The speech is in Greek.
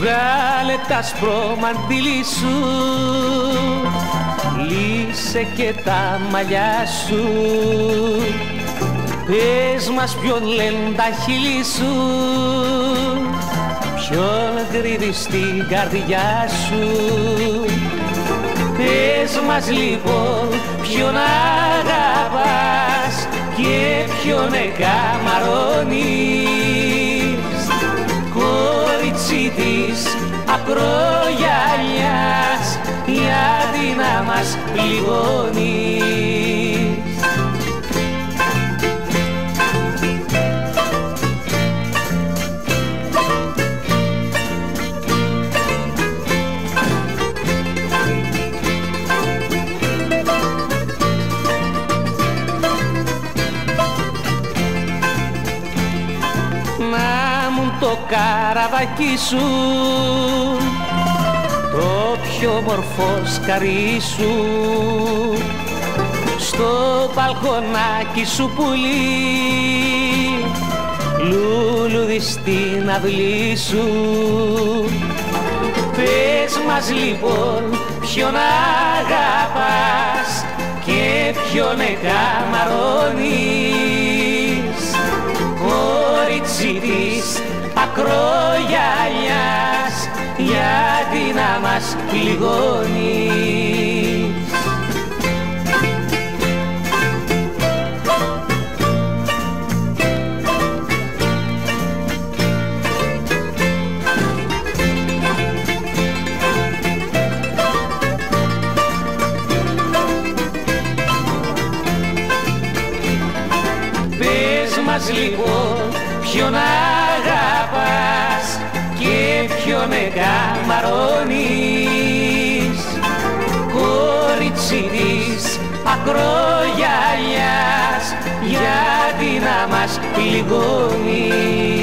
Βγάλε τα σπρώμαντήλι σου Λύσε και τα μαλλιά σου. Πες μας ποιον λένε τα χείλη σου Ποιον κρύβει στην καρδιά σου. Πες μας λοιπόν ποιον αγαπάς Και ποιον εκαμαρώνεις ακρογιαλιάς Γιατί να μας πληγώνεις το καραβάκι σου. Το πιο μορφό σκαρί σου. Στο μπαλκονάκι σου πουλί. Λουλούδι στην αυλή σου. Πες μας λοιπόν ποιον αγαπάς και ποιον εκαμαρώνεις. Κορίτσι της μας πληγώνεις. Πες μας λοιπόν ποιον αγαπάς και ποιον εγκαμαρώνεις μας πληγώνεις